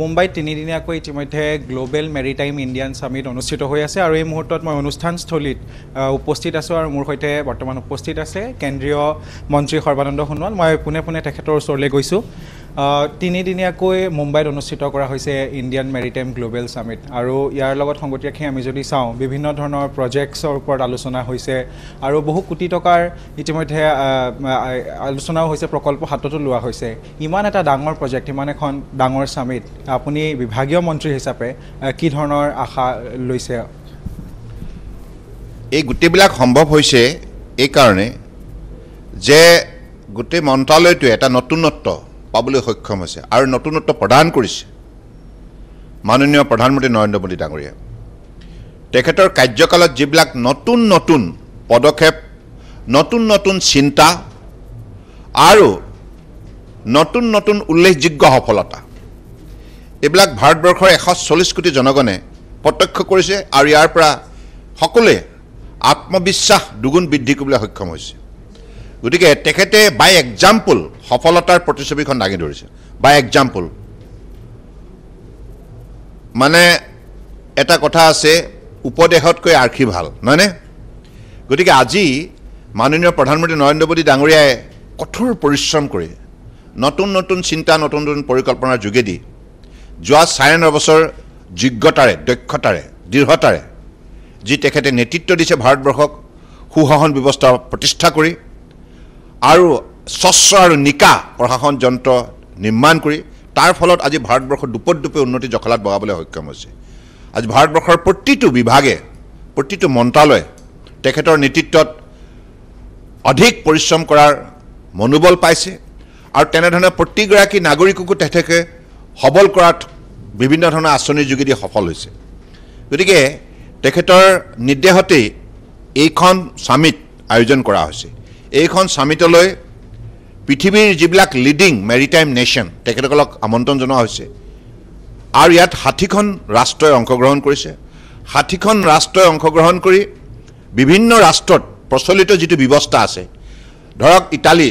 মুম্বাইত তিনিদিনীয়াকৈ ইতিমধ্যে গ্ল'বেল মেৰিটাইম ইণ্ডিয়ান ছামিট অনুষ্ঠিত হৈ আছে আৰু এই মুহূৰ্তত মই অনুষ্ঠানস্থলীত উপস্থিত আছোঁ আৰু মোৰ সৈতে বৰ্তমান উপস্থিত আছে কেন্দ্ৰীয় মন্ত্ৰী সৰ্বানন্দ সোণোৱাল। মই পোনে পোনে তেখেতৰ ওচৰলৈ গৈছোঁ। তিনিদিনীয়াকৈ মুম্বাইত অনুষ্ঠিত কৰা হৈছে ইণ্ডিয়ান মেৰিটাইম গ্ল'বেল ছামিট আৰু ইয়াৰ লগত সংগতি ৰাখি আমি যদি চাওঁ বিভিন্ন ধৰণৰ প্ৰজেক্টছৰ ওপৰত আলোচনা হৈছে আৰু বহু কোটি টকাৰ ইতিমধ্যে আলোচনাও হৈছে প্ৰকল্প হাততো লোৱা হৈছে। ইমান এটা ডাঙৰ প্ৰজেক্ট ইমান এখন ডাঙৰ ছামিট আপুনি বিভাগীয় মন্ত্ৰী হিচাপে কি ধৰণৰ আশা লৈছে? এই গোটেইবিলাক সম্ভৱ হৈছে এইকাৰণে যে গোটেই মন্ত্ৰালয়টোৱে এটা নতুনত্ব পাবলৈ সক্ষম হৈছে আৰু নতুনত্ব প্ৰদান কৰিছে। মাননীয় প্ৰধানমন্ত্ৰী নৰেন্দ্ৰ মোদী ডাঙৰীয়া তেখেতৰ কাৰ্যকালত যিবিলাক নতুন নতুন পদক্ষেপ নতুন নতুন চিন্তা আৰু নতুন নতুন উল্লেখযোগ্য সফলতা এইবিলাক ভাৰতবৰ্ষৰ এশ চল্লিছ কোটি জনগণে প্ৰত্যক্ষ কৰিছে আৰু ইয়াৰ পৰা সকলোৱে আত্মবিশ্বাস দুগুণ বৃদ্ধি কৰিবলৈ সক্ষম হৈছে। গতিকে তেখেতে বাই এক্সাম্পল সফলতাৰ প্ৰতিচ্ছবিখন দাঙি ধৰিছে। বাই এক্সাম্পল মানে এটা কথা আছে উপদেশতকৈ আৰ্শী ভাল নহয়নে? গতিকে আজি মাননীয় প্ৰধানমন্ত্ৰী নৰেন্দ্ৰ মোদী ডাঙৰীয়াই কঠোৰ পৰিশ্ৰম কৰি নতুন নতুন চিন্তা নতুন নতুন পৰিকল্পনাৰ যোগেদি যোৱা চাৰে ন বছৰ যোগ্যতাৰে দক্ষতাৰে দৃঢ়তাৰে যি তেখেতে নেতৃত্ব দিছে ভাৰতবৰ্ষক সুশাসন ব্যৱস্থা প্ৰতিষ্ঠা কৰি আৰু স্বচ্ছ আৰু নিকা প্ৰশাসন যন্ত্ৰ নিৰ্মাণ কৰি তাৰ ফলত আজি ভাৰতবৰ্ষ দুপত দুপে উন্নতি জখলাত বগাবলৈ সক্ষম হৈছে। আজি ভাৰতবৰ্ষৰ প্ৰতিটো বিভাগে প্ৰতিটো মন্ত্ৰালয়ে তেখেতৰ নেতৃত্বত অধিক পৰিশ্ৰম কৰাৰ মনোবল পাইছে আৰু তেনেধৰণে প্ৰতিগৰাকী নাগৰিককো তেখেতে সবল কৰাত বিভিন্ন ধৰণৰ আঁচনিৰ যোগেদি সফল হৈছে। গতিকে তেখেতৰ নিৰ্দেশতেই এইখন ছামিট আয়োজন কৰা হৈছে। এইখন ছামিটলৈ পৃথিৱীৰ যিবিলাক লিডিং মেৰিটাইম নেশ্যন তেখেতসকলক আমন্ত্ৰণ জনোৱা হৈছে। আৰু ইয়াত ষাঠিখন ৰাষ্ট্ৰই অংশগ্ৰহণ কৰিছে। ষাঠিখন ৰাষ্ট্ৰই অংশগ্ৰহণ কৰি বিভিন্ন ৰাষ্ট্ৰত প্ৰচলিত যিটো ব্যৱস্থা আছে ধৰক ইটালী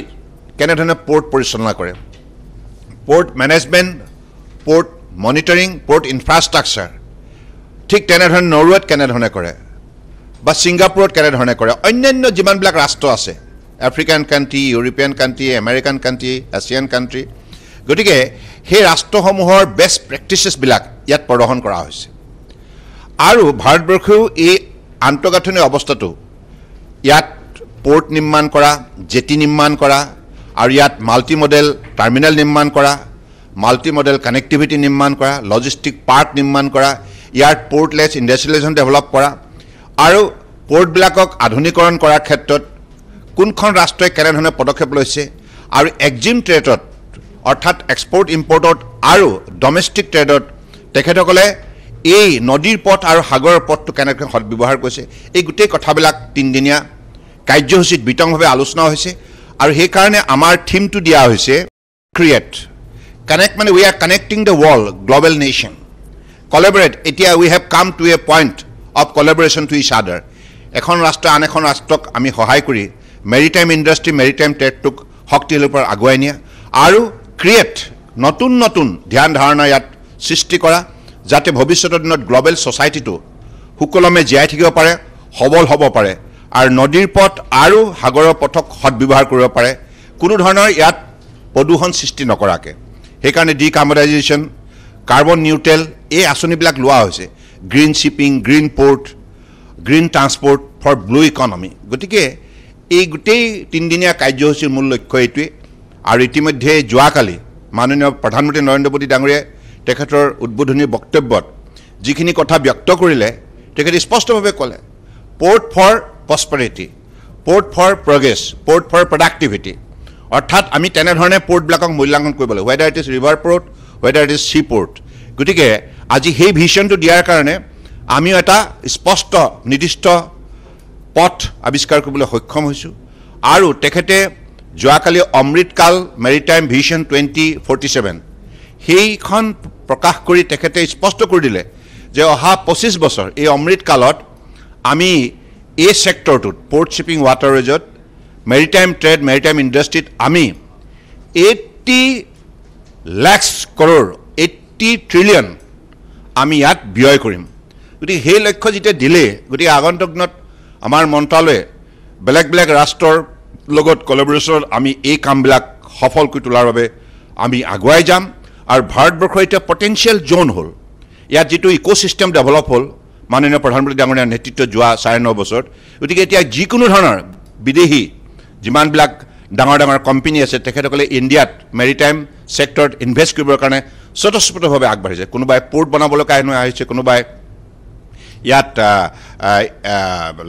কেনেধৰণে পৰ্ট পৰিচালনা কৰে। Port management port monitoring port infrastructure ঠিক তেনেধৰণে নৰৱেত কেনেধৰণে কৰে বা ছিংগাপুৰত কেনেধৰণে কৰে অন্যান্য যিমানবিলাক ৰাষ্ট্ৰ আছে African country European country American country Asian country গতিকে সেই ৰাষ্ট্ৰসমূহৰ বেষ্ট প্ৰেক্টিচেছবিলাক ইয়াত প্ৰদৰ্শন কৰা হৈছে। আৰু ভাৰতবৰ্ষেও এই আন্তঃগাঁথনিৰ অৱস্থাটো ইয়াত পৰ্ট নিৰ্মাণ কৰা জেটি নিৰ্মাণ কৰা আৰু ইয়াত মাল্টি মডেল টাৰ্মিনেল নিৰ্মাণ কৰা মাল্টি মডেল কানেক্টিভিটি নিৰ্মাণ কৰা লজিষ্টিক পাৰ্ক নিৰ্মাণ কৰা ইয়াত পৰ্টলেছ ইণ্ডাষ্ট্ৰিয়েলাইজেশ্যন ডেভেলপ কৰা আৰু পৰ্টবিলাকক আধুনিকৰণ কৰাৰ ক্ষেত্ৰত কোনখন ৰাষ্ট্ৰই কেনেধৰণে পদক্ষেপ লৈছে আৰু এক্সিম ট্ৰেডত অৰ্থাৎ এক্সপৰ্ট ইম্পৰ্টত আৰু ডমেষ্টিক ট্ৰেডত তেখেতসকলে এই নদীৰ পথ আৰু সাগৰৰ পথটো কেনেকৈ সদব্যৱহাৰ কৰিছে এই গোটেই কথাবিলাক তিনিদিনীয়া কাৰ্যসূচীত বিতংভাৱে আলোচনা হৈছে আৰু সেইকাৰণে আমাৰ থিমটো দিয়া হৈছে ক্ৰিয়েট কানেক্ট মানে we are connecting the world global nation collaborate এতিয়া we have come to a point of collaboration to each other এখন ৰাষ্ট্ৰই আন এখন ৰাষ্ট্ৰক আমি সহায় কৰি মেৰিটাইম ইণ্ডাষ্ট্ৰী মেৰিটাইম ট্ৰেডটোক শক্তিশালীৰ পৰা আগুৱাই নিয়া আৰু ক্ৰিয়েট নতুন নতুন ধ্যান ধাৰণা ইয়াত সৃষ্টি কৰা যাতে ভৱিষ্যতৰ দিনত গ্ল'বেল ছ'চাইটিটো সুকলমে জীয়াই থাকিব পাৰে সবল হ'ব পাৰে আৰু নদীৰ পথ আৰু সাগৰৰ পথক সদব্যৱহাৰ কৰিব পাৰে কোনো ধৰণৰ ইয়াত প্ৰদূষণ সৃষ্টি নকৰাকৈ সেইকাৰণে ডিকাৰ্বনাইজেশ্যন কাৰ্বন নিউট্ৰেল এই আঁচনিবিলাক লোৱা হৈছে green shipping green port green transport for blue economy গতিকে এই গোটেই তিনিদিনীয়া কাৰ্যসূচীৰ মূল লক্ষ্য এইটোৱেই। আৰু ইতিমধ্যে যোৱাকালি মাননীয় প্ৰধানমন্ত্ৰী নৰেন্দ্ৰ মোদী ডাঙৰীয়াই তেখেতৰ উদ্বোধনী বক্তব্যত যিখিনি কথা ব্যক্ত কৰিলে তেখেতে স্পষ্টভাৱে ক'লে port for prosperity port for progress port for productivity অৰ্থাৎ আমি তেনেধৰণে পৰ্টবিলাকক মূল্যাংকন কৰিব লাগিব whether it is river port whether it is sea port গতিকে আজি সেই ভিজনটো দিয়াৰ কাৰণে আমিও এটা স্পষ্ট নিৰ্দিষ্ট পথ আৱিষ্কাৰ কৰিবলৈ সক্ষম হৈছোঁ। আৰু তেখেতে যোৱাকালি Amrit Kaal maritime vision twenty forty seven সেইখন প্ৰকাশ কৰি তেখেতে স্পষ্ট কৰি দিলে যে অহা পঁচিছ বছৰ এই অমৃতকালত আমি এই ছেক্টৰটোত পৰ্ট শ্বিপিং ৱাটাৰৱেজত মেৰিটাইম ট্ৰেড মেৰিটাইম ইণ্ডাষ্ট্ৰীত আমি eighty lakhs crore eighty trillion আমি ইয়াত ব্যয় কৰিম। গতিকে সেই লক্ষ্য যেতিয়া দিলে গতিকে আগন্তুক দিনত আমাৰ মন্ত্ৰালয়ে বেলেগ বেলেগ ৰাষ্ট্ৰৰ লগত কলেবৰেশ্যনত আমি এই কামবিলাক সফল কৰি তোলাৰ বাবে আমি আগুৱাই যাম। আৰু ভাৰতবৰ্ষ এতিয়া পটেঞ্চিয়েল জ'ন হ'ল। ইয়াত যিটো ইক' ছিষ্টেম ডেভেলপ হ'ল মাননীয় প্ৰধানমন্ত্ৰী ডাঙৰীয়াৰ নেতৃত্বত যোৱা চাৰে ন বছৰত গতিকে এতিয়া যিকোনো ধৰণৰ বিদেশী যিমানবিলাক ডাঙৰ ডাঙৰ কোম্পানী আছে তেখেতসকলে ইণ্ডিয়াত মেৰিটাইম ছেক্টৰত ইনভেষ্ট কৰিবৰ কাৰণে স্বতঃস্ফূৰ্তভাৱে আগবাঢ়িছে। কোনোবাই পৰ্ট বনাবলৈ কাৰণে আহিছে কোনোবাই ইয়াত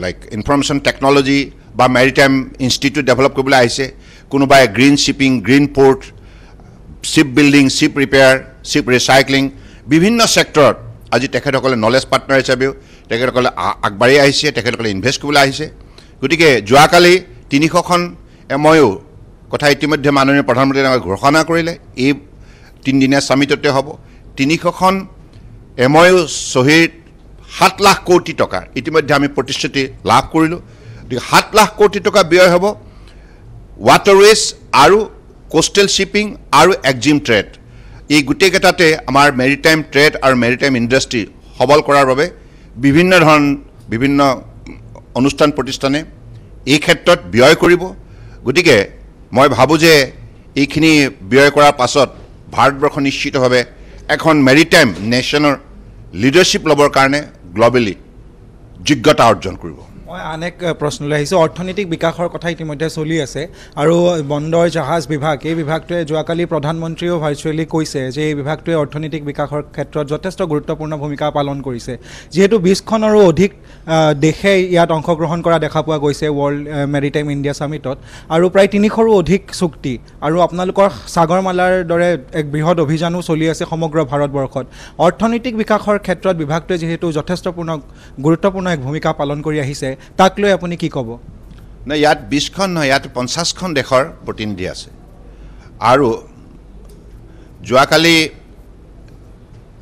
লাইক ইনফৰমেশ্যন টেকন'লজি বা মেৰিটাইম ইনষ্টিটিউট ডেভেলপ কৰিবলৈ আহিছে। কোনোবাই green shipping green port ship building ship repair ship recycling বিভিন্ন ছেক্টৰত আজি তেখেতসকলে নলেজ পাৰ্টনাৰ হিচাপেও তেখেতসকলে আগবাঢ়ি আহিছে তেখেতসকলে ইনভেষ্ট কৰিবলৈ আহিছে। গতিকে যোৱাকালি তিনিশখন এম অ' কথা ইতিমধ্যে মাননীয় প্ৰধানমন্ত্ৰীয়ে ঘোষণা কৰিলে এই তিনিদিনীয়া ছামিটতে হ'ব। তিনিশখন এম অ' চহীৰ সাত লাখ কোটি টকা। ইতিমধ্যে আমি প্ৰতিশ্ৰুতি লাভ কৰিলোঁ। গতিকে সাত লাখ কোটি টকা ব্যয় হ'ব ৱাটাৰৱেজ আৰু কোষ্টেল শ্বিপিং আৰু এক্সিম ট্ৰেড এই গোটেইকেইটাতে আমাৰ মেৰিটাইম ট্ৰেড আৰু মেৰিটাইম ইণ্ডাষ্ট্ৰী সবল কৰাৰ বাবে বিভিন্ন ধৰণ বিভিন্ন অনুষ্ঠান প্ৰতিষ্ঠানে এই ক্ষেত্ৰত ব্যয় কৰিব। গতিকে মই ভাবোঁ যে এইখিনি ব্যয় কৰাৰ পাছত ভাৰতবৰ্ষ নিশ্চিতভাৱে এখন মেৰিটাইম নেশ্যনৰ লিডাৰশ্বিপ ল'বৰ কাৰণে গ্ল'বেলি যোগ্যতা অৰ্জন কৰিব মই আন এক প্ৰশ্নলৈ আহিছোঁ। অৰ্থনৈতিক বিকাশৰ কথা ইতিমধ্যে চলি আছে আৰু বন্দৰ জাহাজ বিভাগ এই বিভাগটোৱে যোৱাকালি প্ৰধানমন্ত্ৰীয়েও ভাৰ্চুৱেলি কৈছে যে এই বিভাগটোৱে অৰ্থনৈতিক বিকাশৰ ক্ষেত্ৰত যথেষ্ট গুৰুত্বপূৰ্ণ ভূমিকা পালন কৰিছে। যিহেতু বিছখনৰো অধিক দেশে ইয়াত অংশগ্ৰহণ কৰা দেখা পোৱা গৈছে ৱৰ্ল্ড মেৰিটাইম ইণ্ডিয়া ছামিটত আৰু প্ৰায় তিনিশৰো অধিক চুক্তি আৰু আপোনালোকৰ সাগৰমালাৰ দৰে এক বৃহৎ অভিযানো চলি আছে সমগ্ৰ ভাৰতবৰ্ষত। অৰ্থনৈতিক বিকাশৰ ক্ষেত্ৰত বিভাগটোৱে যিহেতু যথেষ্টপূৰ্ণ গুৰুত্বপূৰ্ণ এক ভূমিকা পালন কৰি আহিছে। তাক লৈ আপুনি কি ক'ব? নাই ইয়াত বিছখন নহয় ইয়াত পঞ্চাছখন দেশৰ প্ৰতিনিধি আছে। আৰু যোৱাকালি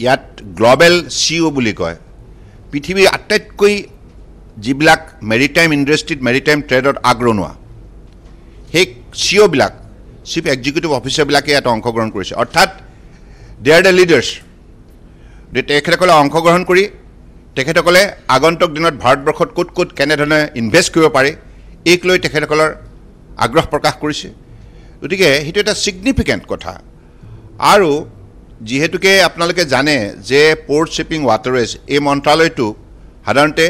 ইয়াত গ্ল'বেল চি অ' বুলি কয় পৃথিৱীৰ আটাইতকৈ যিবিলাক মেৰিটাইম ইণ্ডাষ্ট্ৰীত মেৰিটাইম ট্ৰেডত আগৰণুৱা সেই চি অ'বিলাক চিফ এক্সিকিউটিভ অফিচাৰবিলাকে ইয়াত অংশগ্ৰহণ কৰিছে। অৰ্থাৎ দে আৰ দ্য লিডাৰ্ছ তেখেতসকলে অংশগ্ৰহণ কৰি তেখেতসকলে আগন্তুক দিনত ভাৰতবৰ্ষত ক'ত ক'ত কেনেধৰণে ইনভেষ্ট কৰিব পাৰে এইক লৈ তেখেতসকলৰ আগ্ৰহ প্ৰকাশ কৰিছে। গতিকে সেইটো এটা ছিগনিফিকেণ্ট কথা। আৰু যিহেতুকে আপোনালোকে জানে যে পৰ্ট শ্বিপিং ৱাটাৰৱেজ এই মন্ত্ৰালয়টো সাধাৰণতে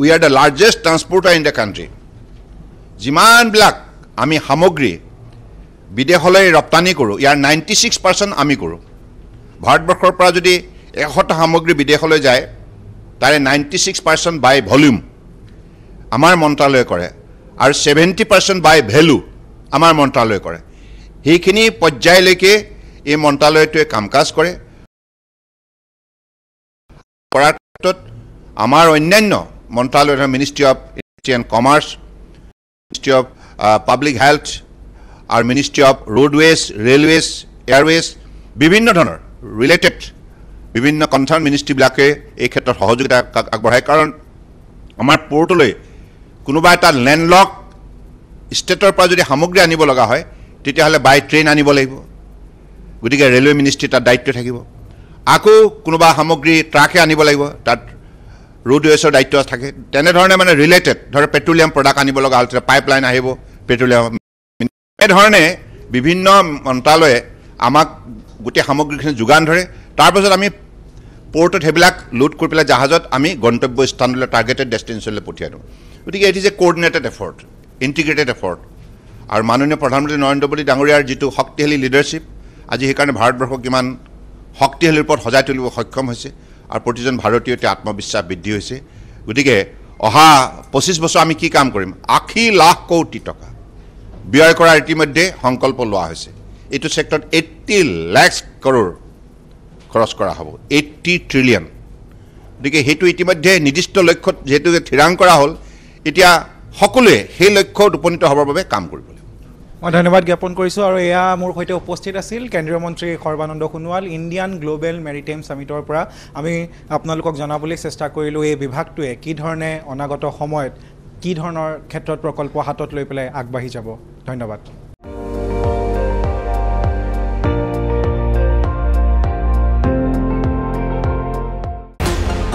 we are the largest transporter in the country যিমানবিলাক আমি সামগ্ৰী বিদেশলৈ ৰপ্তানি কৰোঁ ইয়াৰ নাইণ্টি ছিক্স পাৰ্চেণ্ট আমি কৰোঁ। ভাৰতবৰ্ষৰ পৰা যদি এশটা সামগ্ৰী বিদেশলৈ যায় তাৰে ninety six percent by volume আমাৰ মন্ত্ৰালয়ে কৰে আৰু ছেভেণ্টি পাৰ্চেণ্ট বাই ভেলু আমাৰ মন্ত্ৰালয়ে কৰে। সেইখিনি পৰ্যায়লৈকে এই মন্ত্ৰালয়টোৱে কাম কাজ কৰে। কৰাৰ ক্ষেত্ৰত আমাৰ অন্যান্য মন্ত্ৰালয় ministry of industry and commerce ministry of public health আৰু ministry of roadways railways airways বিভিন্ন ধৰণৰ ৰিলেটেড বিভিন্ন কনচাৰ্ণ মিনিষ্ট্ৰীবিলাকে এই ক্ষেত্ৰত সহযোগিতা আগ- আগবঢ়ায়। কাৰণ আমাৰ পৰ্টলৈ কোনোবা এটা লেণ্ডলক ষ্টেটৰ পৰা যদি সামগ্ৰী আনিব লগা হয় তেতিয়াহ'লে বাই ট্ৰেইন আনিব লাগিব। গতিকে ৰেলৱে মিনিষ্ট্ৰী তাত দায়িত্ব থাকিব। আকৌ কোনোবা সামগ্ৰী ট্ৰাকে আনিব লাগিব তাত ৰোডৱেজৰ দায়িত্ব থাকে। তেনেধৰণে মানে ৰিলেটেড ধৰক পেট্ৰলিয়াম প্ৰডাক্ট আনিব লগা হ'ল তেতিয়া পাইপ লাইন আহিব পেট্ৰলিয়াম এনেধৰণে বিভিন্ন মন্ত্ৰালয়ে আমাক গোটেই সামগ্ৰীখিনি যোগান ধৰে। তাৰপাছত আমি পৰ্টত সেইবিলাক লোড কৰি পেলাই জাহাজত আমি গন্তব্য স্থানলৈ টাৰ্গেটেড ডেষ্টিনেশ্যনলৈ পঠিয়াই দিওঁ। গতিকে it is a coordinated effort integrated effort আৰু মাননীয় প্ৰধানমন্ত্ৰী নৰেন্দ্ৰ মোদী ডাঙৰীয়াৰ যিটো শক্তিশালী লিডাৰশ্বিপ আজি সেইকাৰণে ভাৰতবৰ্ষক কিমান শক্তিশালী ৰূপত সজাই তুলিব সক্ষম হৈছে আৰু প্ৰতিজন ভাৰতীয় এতিয়া আত্মবিশ্বাস বৃদ্ধি হৈছে। গতিকে অহা পঁচিছ বছৰ আমি কি কাম কৰিম? আশী লাখ কোটি টকা ব্যয় কৰাৰ ইতিমধ্যে সংকল্প লোৱা হৈছে। এইটো ছেক্টৰত এইট্টি লেক্স কৰোৰ খৰচ কৰা হ'ব। এইট্টি ট্ৰিলিয়ন গতিকে সেইটো ইতিমধ্যে নিৰ্দিষ্ট লক্ষ্যত যিহেতু থিৰাং কৰা হ'ল এতিয়া সকলোৱে সেই লক্ষ্যত উপনীত হ'বৰ বাবে কাম কৰিব মই ধন্যবাদ জ্ঞাপন কৰিছোঁ আৰু এয়া মোৰ সৈতে উপস্থিত আছিল কেন্দ্ৰীয় মন্ত্ৰী Sarbananda Sonowal Indian global maritime ছামিটৰ পৰা। আমি আপোনালোকক জনাবলৈ চেষ্টা কৰিলোঁ এই বিভাগটোৱে কি ধৰণে অনাগত সময়ত কি ধৰণৰ ক্ষেত্ৰত প্ৰকল্প হাতত লৈ পেলাই আগবাঢ়ি যাব। ধন্যবাদ।